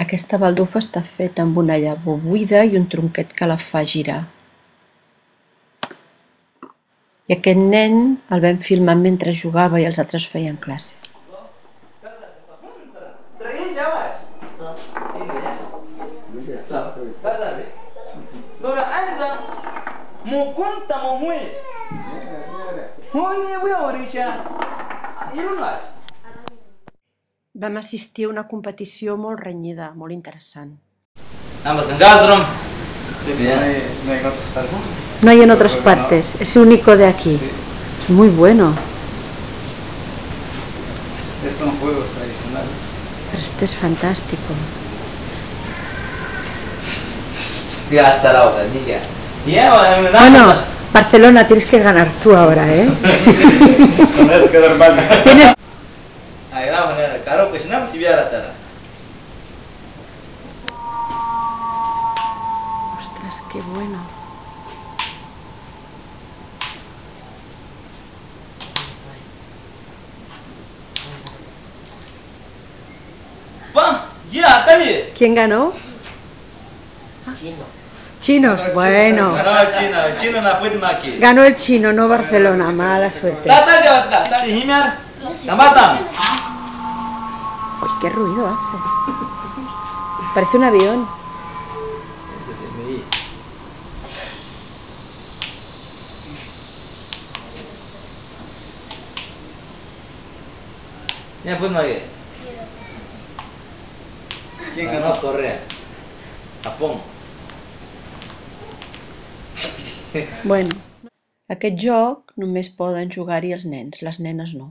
Aquesta baldufa està feta amb una llavor buida i un tronquet que la fa girar. I aquest nen el vam filmar mentre jugava i els altres feien classe. Mukunta mumwe. Honi we orisha. Vam assistir a una competició molt renyida, molt interessant. Ambas gangadrum. Sí, sí, no hay, no hay en otras partes. No hay en otras partes, es único de aquí. Sí. Es muy bueno, Estos son juegos tradicionales. pero este es fantástico. Bueno, Barcelona, tienes que ganar tú ahora, ¿eh? Tienes- caro, pues nada, si viera la tara. Ostras, qué bueno. Va, ya, cali. ¿Quién ganó? Chinos, bueno. Ganó Chino, Chino na puede maki. Ganó el chino, no Barcelona, mala suerte. Tata ya, tata, tata, himar. Tambata. Uy, qué ruido hace. Parece un avión. Ya pues maki. ¿Quién Ganó ganó? Correa. Japón. Bueno, Aquest joc només poden jugar-hi els nens, les nenes no.